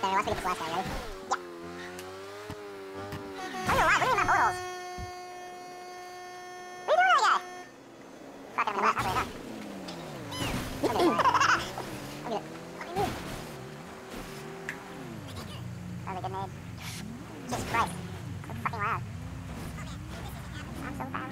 Okay, me get this last guy, ready? Yeah. I don't know why, are you about portals? What are you doing that guy? Fuck, I'm gonna last, Look at made. Oh, Jesus Christ. So fucking loud. I'm so proud.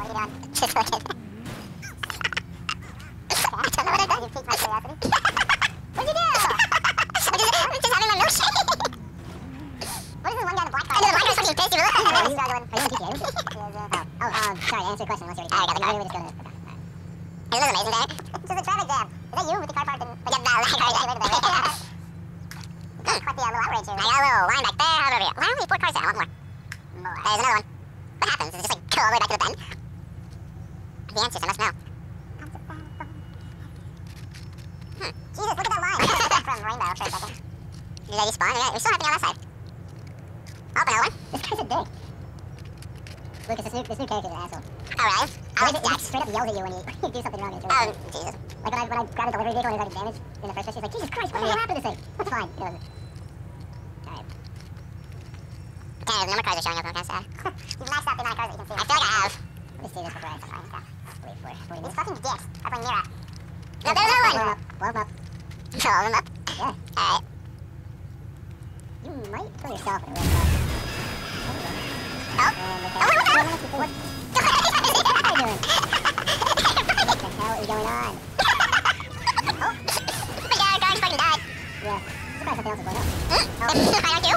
What are you doing? Just look I I. You you just is? I. You you oh, sorry, answer your question unless you already. Alright, got the car. We just go to alright. Isn't amazing? This is a traffic jam. Is that you with the car parked in? Like, that car is there. Quite the little outrage here. I got a little line back there. How over here? Why are only four cars there? I want more. More. There's another one. What happens? Does it just like go all the way back to the bend? The answers, I must know. Hmm. Jesus, look at that line. From Rainbow for a second. Did they despawn? Yeah, there's still happening on that side. Oh, another one. This guy's a dick. Lucas, this new, this new character's an asshole. Oh, really? I like Jax. straight up yells at you when you, when you do something wrong. It's really Oh, funny. Jesus. Like when I, when I grabbed a delivery vehicle and it got damaged in the first place, he's like, Jesus Christ, what the hell happened to this thing? That's fine. It doesn't. Alright. Tanner, the number cards are showing up on the cast. You've fucking dicks are playing Mira. No, there's another one. Blow them up. Blow them up. Yeah. Alright. You might kill yourself in a real fight. Oh. And okay. Oh, what the hell? Are you doing? What the hell is going on? Oh my god, guys fucking died. Yeah. Surprised something else is blowing up. Hmm? Oh, I don't do.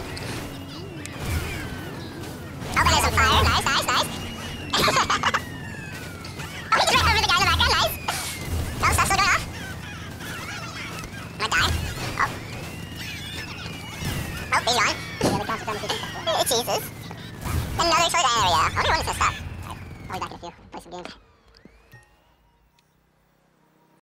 Oh, but there's some fire. Nice, nice, nice. stuff. Oh, Jesus. Another sort of area. I when it's gonna stop. I'll be back in a few. Play some games.